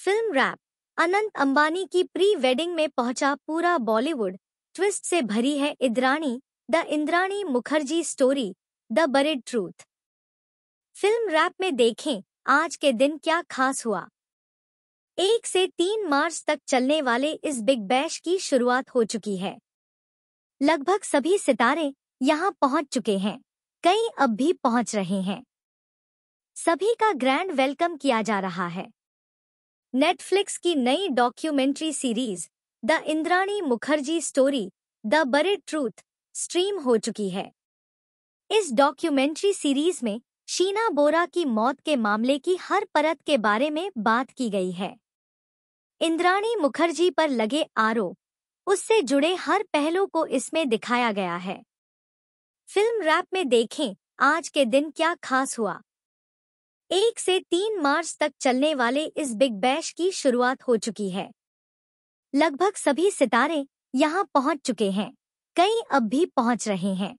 Film rap, Anant Ambani की pre wedding में पहुँचा पूरा बॉलीवुड। ट्विस्ट से भरी है Indrani the Indrani Mukherjee story, the buried truth. Film wrap में देखें, आज के दिन क्या खास हुआ। एक से तीन मार्च तक चलने वाले इस बिग बैश की शुरुआत हो चुकी है। लगभग सभी सितारे यहाँ पहुँच चुके हैं, कई अब भी पहुँच रहे हैं। सभी का ग्रैंड वेलकम किया जा रहा है। नेटफ्लिक्स की नई documentary series the Indrani Mukherjee story the buried truth stream हो चुकी है। इस डॉक्यूमेंट्री सीरीज़ में शीना बोरा की मौत के मामले की हर परत के बारे में बात की गई है। इंद्राणी मुखर्जी पर लगे आरोप, उससे जुड़े हर पहलू को इसमें दिखाया गया है। फ़िल्म रैप में देखें, आज के दिन क्या खास हुआ। एक से तीन मार्च तक चलने वाले इस बिग बैश की शुरुआत हो चुकी है। लगभग सभी सितारे यहाँ पहुँच चुके हैं। कई अब भी पहुँच रहे हैं।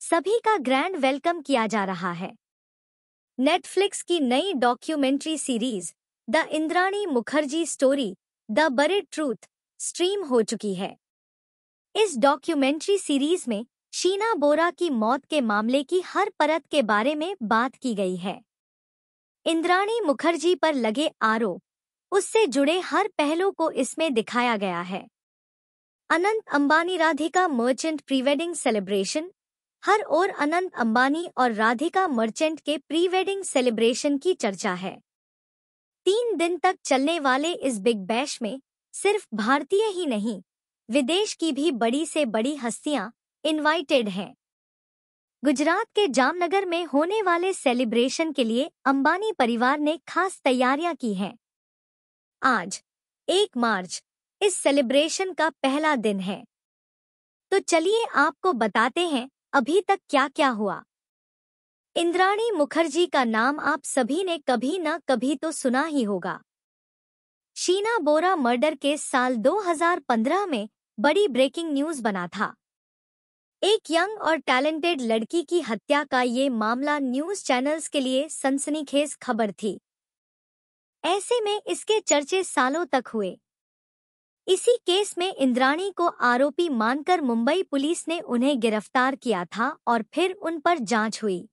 सभी का ग्रैंड वेलकम किया जा रहा है। नेटफ्लिक्स की नई documentary series the Indrani Mukherjee story the buried truth stream हो चुकी है। इस डॉक्यूमेंट्री सीरीज़ में शीना बोरा की मौत के मामले की हर परत के बारे में बात की गई है। इंद्राणी मुखर्जी पर लगे आरोप, उससे जुड़े हर पहलू को इसमें दिखाया गया है। Anant Ambani Radhika Merchant pre wedding celebration हर ओर अनंत अंबानी और राधिका मर्चेंट के प्री वेडिंग सेलिब्रेशन की चर्चा है। तीन दिन तक चलने वाले इस बिग बैश में सिर्फ़ भारतीय ही नहीं, विदेश की भी बड़ी से बड़ी हस्तियाँ इनवाइटेड हैं। गुजरात के जामनगर में होने वाले सेलिब्रेशन के लिए अंबानी परिवार ने खास तैयारियाँ की हैं। आज, एक मार्च, इस सेलिब्रेशन का पहला दिन है। तो चलिए आपको बताते हैं, अभी तक क्या क्या हुआ। इंद्राणी मुखर्जी का नाम आप सभी ने कभी न कभी तो सुना ही होगा। शीना बोरा मर्डर के साल 2015 में बड़ी ब्रेकिंग न्यूज़ बना था। एक यंग और टैलेंटेड लड़की की हत्या का ये मामला न्यूज़ चैनल्स के लिए सनसनीखेज खबर थी। ऐसे में इसके चर्चे सालों तक हुए। इसी केस में इंद्राणी को आरोपी मानकर मुंबई पुलिस ने उन्हें गिरफ़्तार किया था और फिर उन पर जाँच हुई।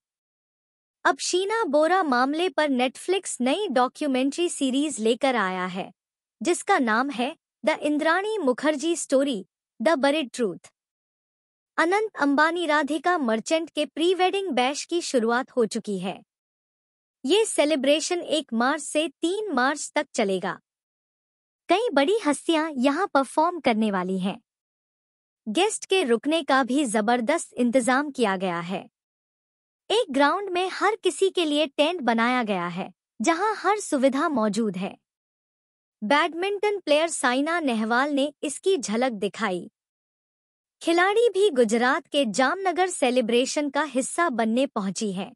अब शीना बोरा मामले पर नेटफ्लिक्स नई डॉक्यूमेंट्री सीरीज़ लेकर आया है, जिसका नाम है the Indrani Mukherjee story, the buried truth. Anant Ambani Radhika Merchant के प्री वेडिंग बैश की शुरुआत हो चुकी है। ये सेलिब्रेशन एक मार्च से तीन मार्च तक चलेगा। कई बड़ी हस्तियाँ यहाँ परफॉर्म करने वाली हैं। गेस्ट के रुकने का भी ज़बरदस्त इंतज़ाम किया गया है। एक ग्राउंड में हर किसी के लिए टेंट बनाया गया है, जहाँ हर सुविधा मौजूद है। बैडमिंटन प्लेयर साइना नेहवाल ने इसकी झलक दिखाई। खिलाड़ी भी गुजरात के जामनगर सेलिब्रेशन का हिस्सा बनने पहुँची है।